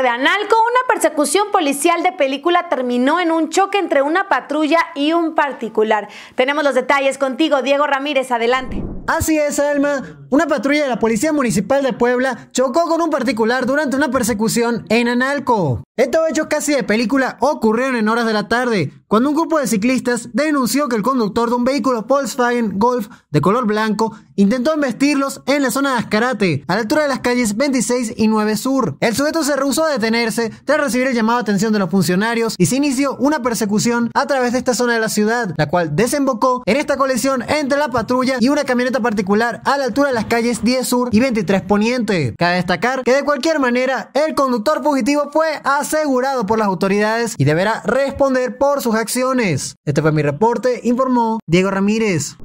de Analco, una persecución policial de película terminó en un choque entre una patrulla y un particular. Tenemos los detalles contigo, Diego Ramírez, adelante. Así es, Alma. Una patrulla de la Policía Municipal de Puebla chocó con un particular durante una persecución en Analco. Estos hechos casi de película ocurrieron en horas de la tarde, cuando un grupo de ciclistas denunció que el conductor de un vehículo Volkswagen Golf de color blanco intentó embestirlos en la zona de Ascarate, a la altura de las calles 26 y 9 Sur. El sujeto se rehusó a detenerse tras recibir el llamado de atención de los funcionarios y se inició una persecución a través de esta zona de la ciudad, la cual desembocó en esta colisión entre la patrulla y una camioneta particular a la altura de las calles 10 Sur y 23 Poniente. Cabe destacar que de cualquier manera el conductor fugitivo fue asegurado por las autoridades y deberá responder por sus acciones. Este fue mi reporte, informó Diego Ramírez.